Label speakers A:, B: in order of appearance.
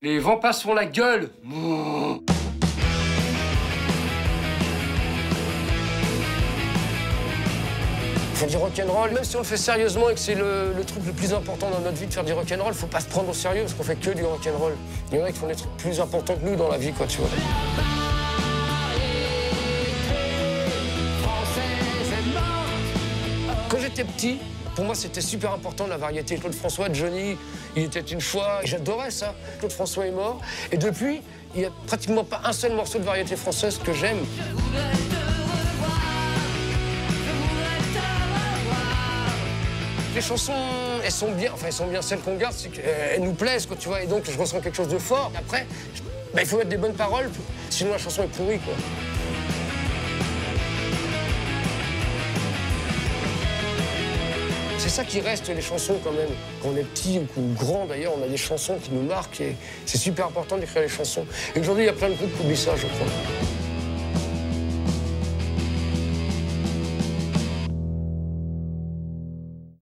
A: Les vents passent font la gueule. Faire du rock'n'roll, même si on le fait sérieusement et que c'est le, le truc le plus important dans notre vie de faire du rock'n'roll, faut pas se prendre au sérieux parce qu'on fait que du rock'n'roll. Il y en a qui font des trucs plus importants que nous dans la vie, quoi, tu vois. Quand j'étais petit, pour moi, c'était super important la variété. Claude François, Johnny, il était une fois. J'adorais ça. Claude François est mort. Et depuis, il n'y a pratiquement pas un seul morceau de variété française que j'aime. Les chansons, elles sont bien, enfin elles sont bien, celles qu'on garde, c'est qu'elles nous plaisent, quoi, tu vois, et donc je ressens quelque chose de fort. Après, bah, il faut mettre des bonnes paroles, sinon la chanson est pourrie, quoi. C'est ça qui reste, les chansons, quand même. Quand on est petit ou grand, d'ailleurs, on a des chansons qui nous marquent et c'est super important d'écrire les chansons. Et aujourd'hui, il y a plein de groupes qui oublient ça, je crois.